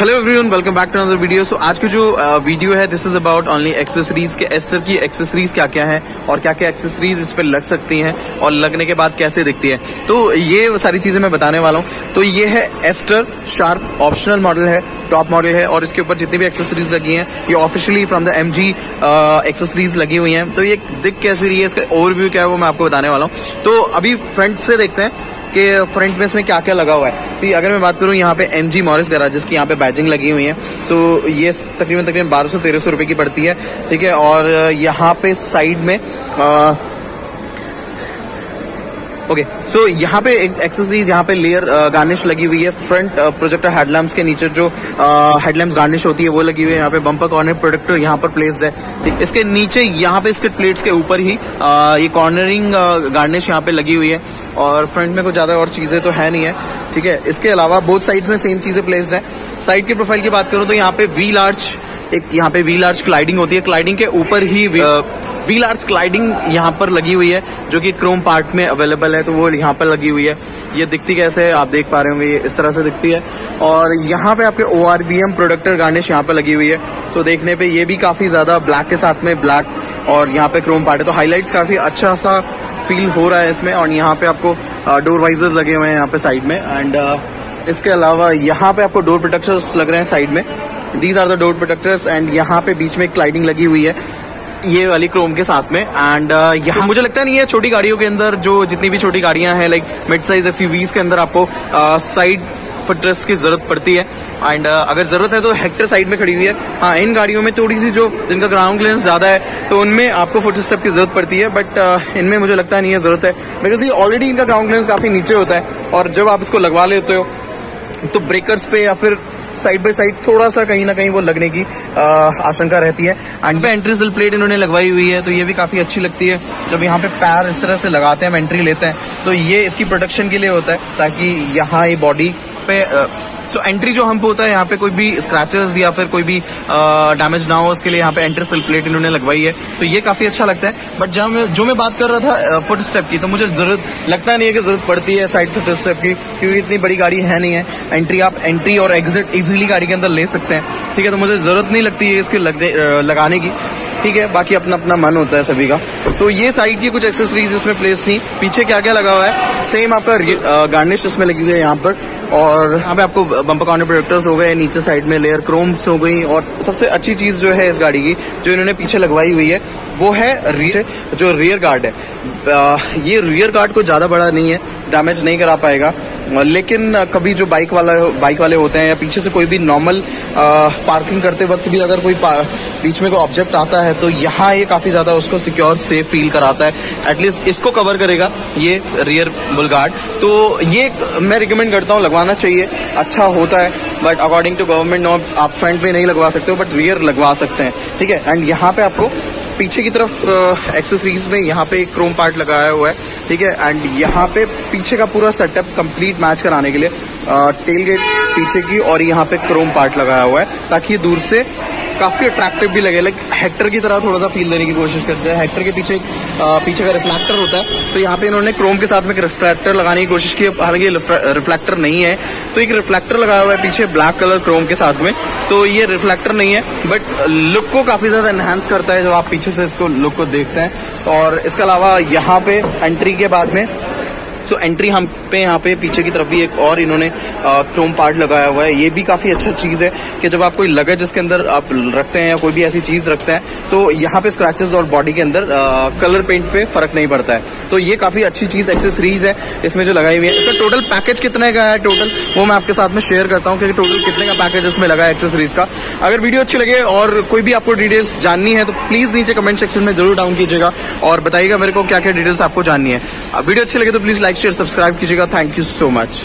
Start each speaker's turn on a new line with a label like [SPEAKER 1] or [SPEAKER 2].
[SPEAKER 1] Hello everyone welcome back to another video so आज की जो वीडियो uh, है this is about only accessories के एस्टर की एक्सेसरीज क्या क्या है और क्या क्या एक्सेसरीज इस पर लग सकती हैं और लगने के बाद कैसे दिखती है। तो ये सारी चीज़ें मैं बताने वाला हूँ। तो ये है एस्टर शार्प ऑप्शनल मॉडल है टॉप मॉडल है और इसके ऊपर जितनी भी एक्सेसरीज लगी हैं ये officially from the M G accessories लगी हुई हैं। तो ये दिख कैसी रही है इसका ओवरव्यू क्या है वो मैं आपको बताने वाला हूँ। तो अभी फ्रंट से देखते हैं। कि फ्रंट में इसमें क्या क्या लगा हुआ है? सी अगर मैं बात करूँ यहाँ पे एम जी मॉरिस गैराज जिसकी यहाँ पे बैजिंग लगी हुई है तो ये तकरीबन तकरीबन बारह सौ तेरह सौ रुपए की पड़ती है ठीक है? और यहाँ पे साइड में आ, ओके सो यहाँ पे एक एक्सेसरीज यहाँ पे लेयर गार्निश लगी हुई है. फ्रंट प्रोजेक्टर हेडलैम्प्स के नीचे जो हेडलैम्प्स गार्निश होती है वो लगी हुई है यहाँ पे. बम्पर कॉर्नर प्रोडक्टर यहाँ पर प्लेस है. इसके नीचे यहाँ पे इसके प्लेट्स के ऊपर ही आ, ये कॉर्नरिंग गार्निश यहाँ पे लगी हुई है. और फ्रंट में कुछ ज़्यादा और चीज़ें तो है नहीं है. ठीक है इसके अलावा बोथ साइड्स में सेम चीज़ें प्लेस है. साइड की प्रोफ़ाइल की बात करूँ तो यहाँ पे वी लार्ज एक यहाँ पे वी लार्ज क्लाइडिंग होती है. क्लाइडिंग के ऊपर ही व्हील आर्च क्लाइडिंग यहाँ पर लगी हुई है, जो कि क्रोम पार्ट में अवेलेबल है तो वो यहाँ पर लगी हुई है। ये दिखती कैसे है? आप देख पा रहे होंगे इस तरह से दिखती है। और यहाँ पे आपके O R V M protector garnish यहाँ पर लगी हुई है। तो देखने पे ये भी काफ़ी ज़्यादा ब्लैक के साथ में ब्लैक और यहाँ पे क्रोम पार्ट है। तो हाईलाइट्स काफ़ी अच्छा सा फील हो रहा है इसमें और यहाँ पे आपको डोर वाइजर्स लगे हुए हैं यहाँ पे साइड में। एंड इसके अलावा यहाँ पे आपको डोर प्रोटेक्टर्स लग रहे हैं साइड में। These are the door protectors and यहाँ पे बीच में एक क्लाइडिंग लगी हुई है। ये वाली क्रोम के साथ में एंड uh, यहाँ मुझे लगता नहीं है छोटी गाड़ियों के अंदर जो जितनी भी छोटी गाड़ियाँ हैं लाइक मिड साइज़ एस के अंदर आपको साइड uh, फुटरेस्ट की ज़रूरत पड़ती है। एंड uh, अगर ज़रूरत है तो हेक्टर साइड में खड़ी हुई है। हाँ इन गाड़ियों में थोड़ी सी जो जिनका ग्राउंड क्लियरेंस ज़्यादा है तो उनमें आपको फुट स्टेप की ज़रूरत पड़ती है। बट uh, इनमें मुझे लगता नहीं है ज़रूरत है। बिकॉज़ ये ऑलरेडी इनका ग्राउंड क्लियरेंस काफ़ी नीचे होता है। और जब आप इसको लगवा लेते हो तो ब्रेकर्स पे या फिर साइड बाय साइड थोड़ा सा कहीं ना कहीं वो लगने की आशंका रहती है। एंड पे एंट्री सिल प्लेट इन्होंने लगवाई हुई है तो ये भी काफ़ी अच्छी लगती है। जब यहाँ पे पैर इस तरह से लगाते हैं, हम एंट्री लेते हैं तो ये इसकी प्रोटेक्शन के लिए होता है, ताकि यहाँ ये बॉडी पे सो एंट्री जो हमको होता है, यहाँ पे कोई भी स्क्रैचेस या फिर कोई भी डैमेज ना हो, उसके लिए यहाँ पे एंट्री सेल प्लेट इन्होंने लगवाई है। तो ये काफ़ी अच्छा लगता है। बट जब जो मैं बात कर रहा था फुट स्टेप की तो मुझे ज़रूरत, लगता नहीं है कि ज़रूरत पड़ती है साइड फुट स्टेप की, क्योंकि इतनी बड़ी गाड़ी है नहीं है। एंट्री आप एंट्री और एग्जिट इजिली गाड़ी के अंदर ले सकते हैं। ठीक है तो मुझे ज़रूरत नहीं लगती है इसके लगाने की। ठीक है बाकी अपना अपना मन होता है सभी का। तो ये साइड की कुछ एक्सेसरीज इसमें प्लेस थी। पीछे क्या क्या लगा हुआ है? सेम आपका गार्निश इसमें लगी हुई है यहाँ पर। और यहाँ पे आपको बम्पर कॉर्नर प्रोडक्टर्स हो गए नीचे साइड में लेयर क्रोम्स हो गई। और सबसे अच्छी चीज़ जो है इस गाड़ी की जो इन्होंने पीछे लगवाई हुई है वो है जो रियर गार्ड है। आ, ये रियर गार्ड को ज़्यादा बड़ा नहीं है डैमेज नहीं करा पाएगा। लेकिन कभी जो बाइक वाला बाइक वाले होते हैं या पीछे से कोई भी नॉर्मल पार्किंग करते वक्त भी अगर कोई बीच में कोई ऑब्जेक्ट आता है तो यहाँ ये काफ़ी ज़्यादा उसको सिक्योर सेफ़ फील कराता है। एटलीस्ट इसको कवर करेगा ये रियर बुलगार्ड। तो ये मैं रिकमेंड करता हूँ, लगवाना चाहिए। अच्छा होता है बट अकॉर्डिंग टू गवर्नमेंट आप फ्रंट पे नहीं लगवा सकते हो बट रियर लगवा सकते हैं। ठीक है? एंड यहाँ पे आपको पीछे की तरफ़ एक्सेसरीज में यहाँ पे एक क्रोम पार्ट लगाया हुआ है, ठीक है? एंड यहाँ पे पीछे का पूरा सेटअप कंप्लीट मैच कराने के लिए टेल गेट पीछे की और यहाँ पे क्रोम पार्ट लगाया हुआ है, ताकि दूर से काफ़ी अट्रैक्टिव भी लगे। लाइक हेक्टर की तरह थोड़ा सा फील देने की कोशिश करते हैं। हेक्टर के पीछे पीछे का रिफ्लेक्टर होता है। तो यहाँ पे इन्होंने क्रोम के साथ में एक रिफ्लेक्टर लगाने की कोशिश की। हालाँकि रिफ्लेक्टर नहीं है। तो एक रिफ्लेक्टर लगाया हुआ है पीछे ब्लैक कलर क्रोम के साथ में। तो ये रिफ्लेक्टर नहीं है बट लुक को काफ़ी ज़्यादा एनहांस करता है जब आप पीछे से इसको लुक को देखते हैं। और इसके अलावा यहाँ पे एंट्री के बाद में सो एंट्री हम पे यहाँ पे पीछे की तरफ़ भी एक और इन्होंने क्रोम पार्ट लगाया हुआ है। ये भी काफ़ी अच्छा चीज़ है कि जब आप कोई लगेज इसके अंदर आप रखते हैं या कोई भी ऐसी चीज़ रखते हैं तो यहाँ पे स्क्रैचेस और बॉडी के अंदर आ, कलर पेंट पे फ़र्क नहीं पड़ता है। तो ये काफ़ी अच्छी चीज़ एक्सेसरीज है इसमें जो लगाई हुई है। इसका टोटल पैकेज कितने का है टोटल वो मैं आपके साथ में शेयर करता हूँ कि टोटल कितने का पैकेज इसमें लगा है एक्सेसरीज का। अगर वीडियो अच्छी लगे और कोई भी आपको डिटेल्स जाननी है तो प्लीज़ नीचे कमेंट सेक्शन में ज़रूर डाउन कीजिएगा और बताइएगा मेरे को क्या क्या डिटेल्स आपको जाननी है। वीडियो अच्छी लगे तो प्लीज़ लाइक शेयर सब्सक्राइब कीजिएगा। Thank you so much